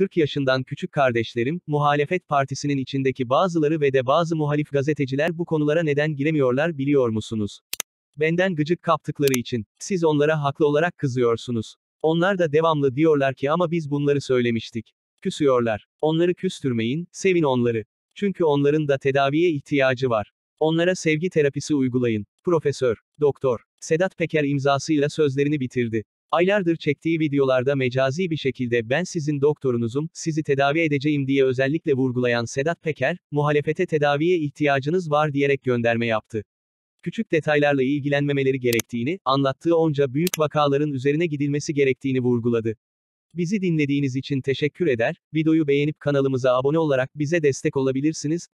40 yaşından küçük kardeşlerim, muhalefet partisinin içindeki bazıları ve de bazı muhalif gazeteciler bu konulara neden giremiyorlar biliyor musunuz? Benden gıcık kaptıkları için, siz onlara haklı olarak kızıyorsunuz. Onlar da devamlı diyorlar ki ama biz bunları söylemiştik. Küsüyorlar. Onları küstürmeyin, sevin onları. Çünkü onların da tedaviye ihtiyacı var. Onlara sevgi terapisi uygulayın. Profesör, Doktor, Sedat Peker imzasıyla sözlerini bitirdi. Aylardır çektiği videolarda mecazi bir şekilde ben sizin doktorunuzum, sizi tedavi edeceğim diye özellikle vurgulayan Sedat Peker, muhalefete tedaviye ihtiyacınız var diyerek gönderme yaptı. Küçük detaylarla ilgilenmemeleri gerektiğini, anlattığı onca büyük vakaların üzerine gidilmesi gerektiğini vurguladı. Bizi dinlediğiniz için teşekkür eder, videoyu beğenip kanalımıza abone olarak bize destek olabilirsiniz,